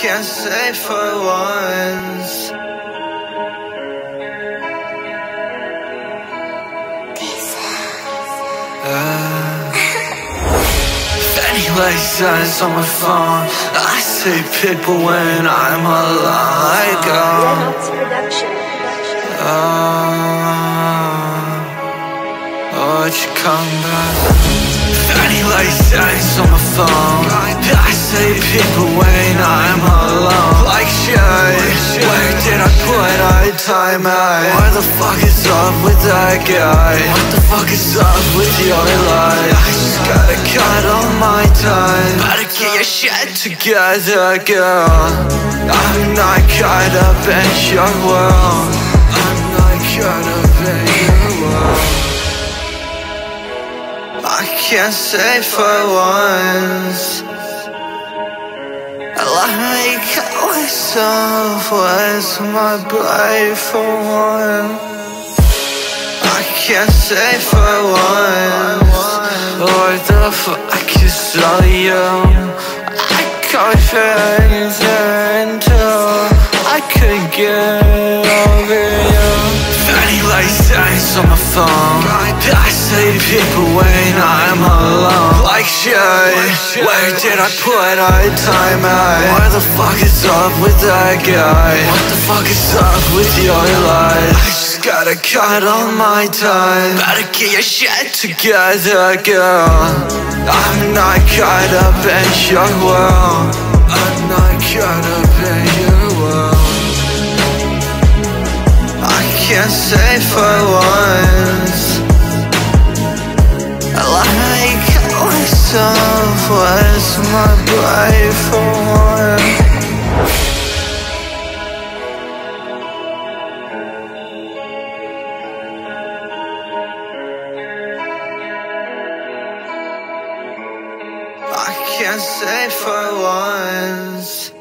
can't say for once. Uh, eyes on my phone. I say people when I'm alone. Production. uh, oh, would you come back? Laced Xans on my phone. Say people when I'm alone. Like, shit, where did I put our time at? What the fuck is up with that guy? What the fuck is up with your life? I just gotta cut all my time. Better get your shit together, girl. I'm not caught up in your world. I'm not caught up in your world. I can't say for once. Cut myself with my blade for one. I can't say for once. What the fuck is all you? I can't feel until I could get over you. Fanny laced Xans on my phone. I say people when I'm alone. Shit, where did I put our time at? What the fuck is up with that guy? What the fuck is up with your life? I just gotta cut all my time. Better get your shit together, girl. I'm not caught up in your world. I'm not caught up in your world. I can't say for once. Myself my blade for one. I can't say for once.